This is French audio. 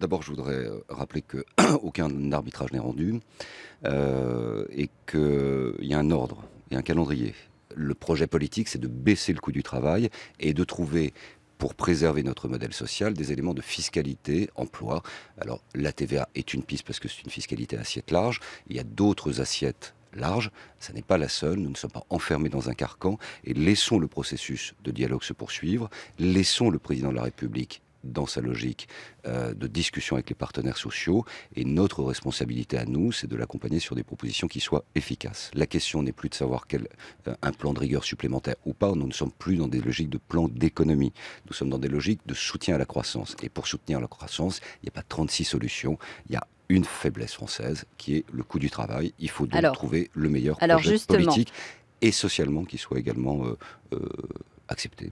D'abord, je voudrais euh, rappeler que aucun arbitrage n'est rendu euh, et qu'il y a un ordre et un calendrier. Le projet politique, c'est de baisser le coût du travail et de trouver pour préserver notre modèle social des éléments de fiscalité, emploi. Alors la TVA est une piste parce que c'est une fiscalité assiette large. Il y a d'autres assiettes larges. Ça n'est pas la seule. Nous ne sommes pas enfermés dans un carcan et laissons le processus de dialogue se poursuivre. Laissons le président de la République dans sa logique euh, de discussion avec les partenaires sociaux. Et notre responsabilité à nous, c'est de l'accompagner sur des propositions qui soient efficaces. La question n'est plus de savoir quel euh, un plan de rigueur supplémentaire ou pas. Nous ne sommes plus dans des logiques de plan d'économie. Nous sommes dans des logiques de soutien à la croissance. Et pour soutenir la croissance, il n'y a pas 36 solutions. Il y a une faiblesse française qui est le coût du travail. Il faut donc trouver le meilleur projet politique et socialement qui soit également euh, accepté.